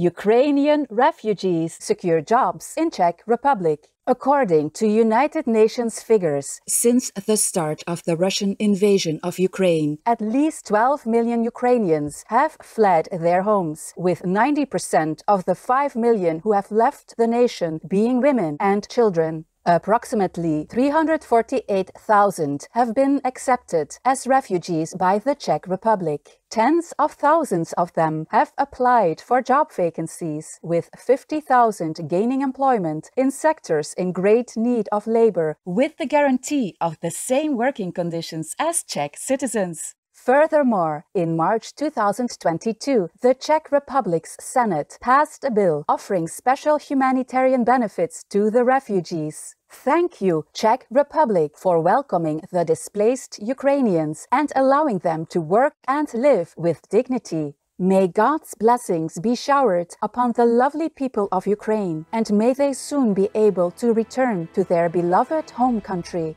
Ukrainian refugees secure jobs in Czech Republic. According to United Nations figures, since the start of the Russian invasion of Ukraine, at least 12 million Ukrainians have fled their homes, with 90% of the 5 million who have left the nation being women and children. Approximately 348,000 have been accepted as refugees by the Czech Republic. Tens of thousands of them have applied for job vacancies, with 50,000 gaining employment in sectors in great need of labor, with the guarantee of the same working conditions as Czech citizens. Furthermore, in March 2022, the Czech Republic's Senate passed a bill offering special humanitarian benefits to the refugees. Thank you, Czech Republic, for welcoming the displaced Ukrainians and allowing them to work and live with dignity. May God's blessings be showered upon the lovely people of Ukraine, and may they soon be able to return to their beloved home country.